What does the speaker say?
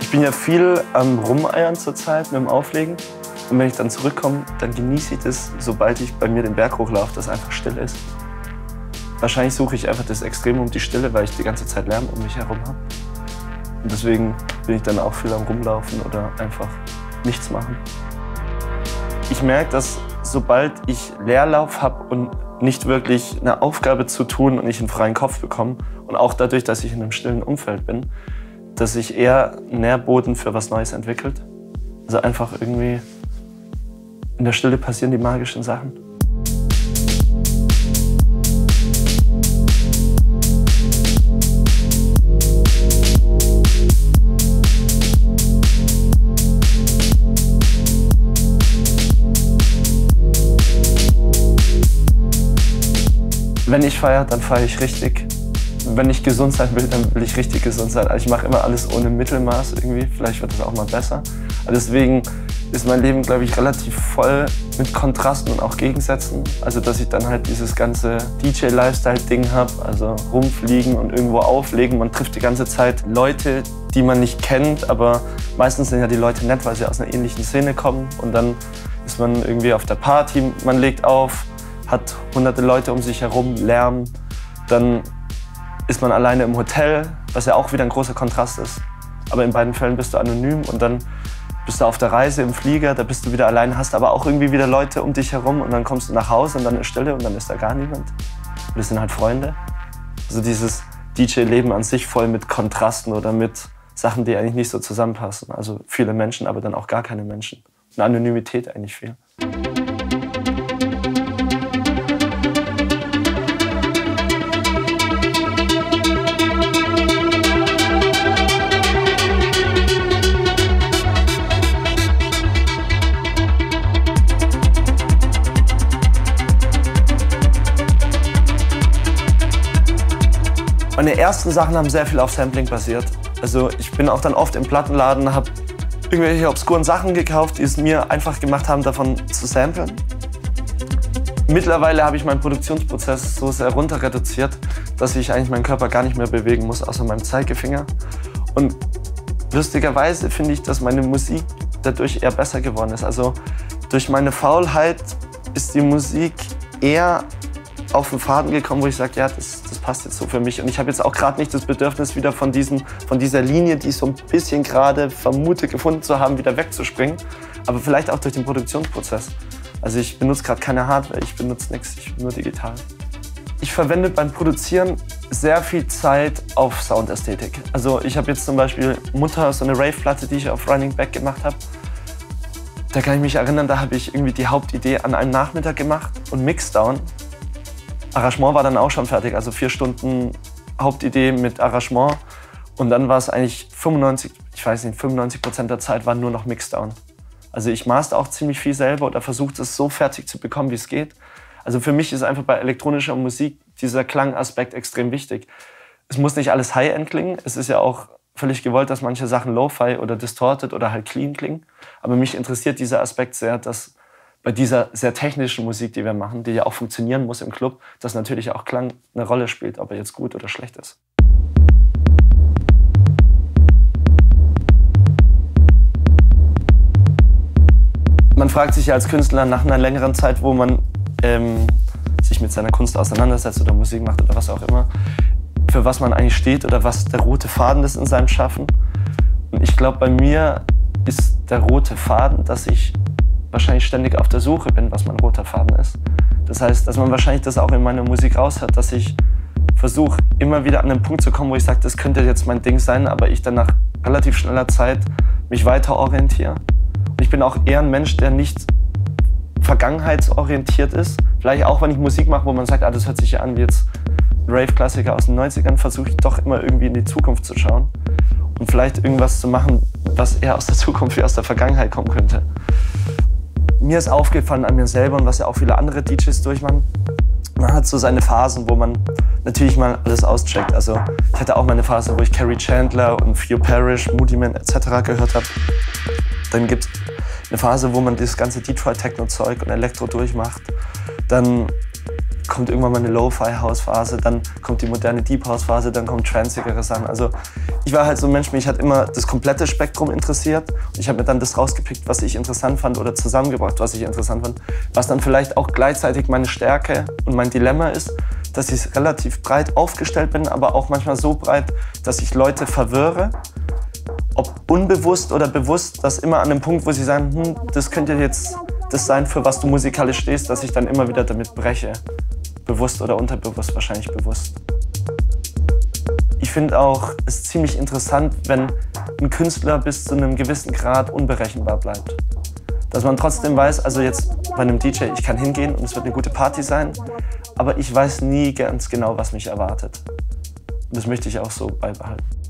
Ich bin ja viel am Rumeiern zurzeit mit dem Auflegen. Und wenn ich dann zurückkomme, dann genieße ich das, sobald ich bei mir den Berg hochlaufe, dass einfach still ist. Wahrscheinlich suche ich einfach das Extrem um die Stille, weil ich die ganze Zeit Lärm um mich herum habe. Und deswegen bin ich dann auch viel am Rumlaufen oder einfach nichts machen. Ich merke, dass sobald ich Leerlauf habe und nicht wirklich eine Aufgabe zu tun und ich einen freien Kopf bekomme und auch dadurch, dass ich in einem stillen Umfeld bin, dass sich eher Nährboden für was Neues entwickelt. Also einfach irgendwie in der Stille passieren die magischen Sachen. Wenn ich feiere, dann feiere ich richtig. Wenn ich gesund sein will, dann will ich richtig gesund sein. Also ich mache immer alles ohne Mittelmaß irgendwie. Vielleicht wird es auch mal besser. Aber deswegen ist mein Leben, glaube ich, relativ voll mit Kontrasten und auch Gegensätzen. Also dass ich dann halt dieses ganze DJ-Lifestyle-Ding habe, also rumfliegen und irgendwo auflegen. Man trifft die ganze Zeit Leute, die man nicht kennt, aber meistens sind ja die Leute nett, weil sie aus einer ähnlichen Szene kommen. Und dann ist man irgendwie auf der Party, man legt auf, hat hunderte Leute um sich herum, Lärm. Dann ist man alleine im Hotel, was ja auch wieder ein großer Kontrast ist. Aber in beiden Fällen bist du anonym und dann bist du auf der Reise im Flieger, da bist du wieder allein, hast aber auch irgendwie wieder Leute um dich herum und dann kommst du nach Hause und dann ist Stille und dann ist da gar niemand. Und das sind halt Freunde. Also dieses DJ-Leben an sich voll mit Kontrasten oder mit Sachen, die eigentlich nicht so zusammenpassen. Also viele Menschen, aber dann auch gar keine Menschen. Eine Anonymität eigentlich viel. Meine ersten Sachen haben sehr viel auf Sampling basiert. Also ich bin auch dann oft im Plattenladen, habe irgendwelche obskuren Sachen gekauft, die es mir einfach gemacht haben, davon zu samplen. Mittlerweile habe ich meinen Produktionsprozess so sehr runter reduziert, dass ich eigentlich meinen Körper gar nicht mehr bewegen muss, außer meinem Zeigefinger. Und lustigerweise finde ich, dass meine Musik dadurch eher besser geworden ist. Also durch meine Faulheit ist die Musik eher auf den Faden gekommen, wo ich sage, ja, das, passt jetzt so für mich. Und ich habe jetzt auch gerade nicht das Bedürfnis, wieder von, diesem, von dieser Linie, die ich so ein bisschen gerade vermute, gefunden zu haben, wieder wegzuspringen. Aber vielleicht auch durch den Produktionsprozess. Also ich benutze gerade keine Hardware, ich benutze nichts, ich bin nur digital. Ich verwende beim Produzieren sehr viel Zeit auf Soundästhetik. Also ich habe jetzt zum Beispiel Mutter, so eine Rave-Platte, die ich auf Running Back gemacht habe. Da kann ich mich erinnern, da habe ich irgendwie die Hauptidee an einem Nachmittag gemacht und Mixdown Arrangement war dann auch schon fertig, also vier Stunden Hauptidee mit Arrangement. Und dann war es eigentlich 95, ich weiß nicht, 95 Prozent der Zeit war nur noch Mixdown. Also ich master auch ziemlich viel selber oder versuche es so fertig zu bekommen, wie es geht. Also für mich ist einfach bei elektronischer Musik dieser Klangaspekt extrem wichtig. Es muss nicht alles High-End klingen. Es ist ja auch völlig gewollt, dass manche Sachen Lo-Fi oder distorted oder halt clean klingen. Aber mich interessiert dieser Aspekt sehr, dass bei dieser sehr technischen Musik, die wir machen, die ja auch funktionieren muss im Club, dass natürlich auch Klang eine Rolle spielt, ob er jetzt gut oder schlecht ist. Man fragt sich ja als Künstler nach einer längeren Zeit, wo man ähm, sich mit seiner Kunst auseinandersetzt oder Musik macht oder was auch immer, für was man eigentlich steht oder was der rote Faden ist in seinem Schaffen. Und ich glaube, bei mir ist der rote Faden, dass ich wahrscheinlich ständig auf der Suche bin, was mein roter Faden ist. Das heißt, dass man wahrscheinlich das auch in meiner Musik raushört, dass ich versuche, immer wieder an den Punkt zu kommen, wo ich sage, das könnte jetzt mein Ding sein, aber ich dann nach relativ schneller Zeit mich weiter orientiere. Und ich bin auch eher ein Mensch, der nicht vergangenheitsorientiert ist. Vielleicht auch, wenn ich Musik mache, wo man sagt, ah, das hört sich ja an wie jetzt Rave-Klassiker aus den 90ern, versuche ich doch immer irgendwie in die Zukunft zu schauen und vielleicht irgendwas zu machen, was eher aus der Zukunft wie aus der Vergangenheit kommen könnte mir ist aufgefallen an mir selber und was ja auch viele andere DJs durchmachen, man hat so seine Phasen, wo man natürlich mal alles auscheckt. Also ich hatte auch meine Phase, wo ich Carrie Chandler und Theo Parrish, Moody Man etc. gehört habe. Dann gibt es eine Phase, wo man das ganze Detroit-Techno-Zeug und Elektro durchmacht. Dann kommt irgendwann mal eine Lo-Fi-House-Phase, dann kommt die moderne Deep House-Phase, dann kommt transigere Sachen. Also ich war halt so ein Mensch, mich hat immer das komplette Spektrum interessiert. Und ich habe mir dann das rausgepickt, was ich interessant fand oder zusammengebracht, was ich interessant fand. Was dann vielleicht auch gleichzeitig meine Stärke und mein Dilemma ist, dass ich relativ breit aufgestellt bin, aber auch manchmal so breit, dass ich Leute verwirre. Ob unbewusst oder bewusst, dass immer an dem Punkt, wo sie sagen, hm, das könnte jetzt das sein, für was du musikalisch stehst, dass ich dann immer wieder damit breche bewusst oder unterbewusst, wahrscheinlich bewusst. Ich finde auch es ziemlich interessant, wenn ein Künstler bis zu einem gewissen Grad unberechenbar bleibt. Dass man trotzdem weiß, also jetzt bei einem DJ, ich kann hingehen und es wird eine gute Party sein, aber ich weiß nie ganz genau, was mich erwartet. Und das möchte ich auch so beibehalten.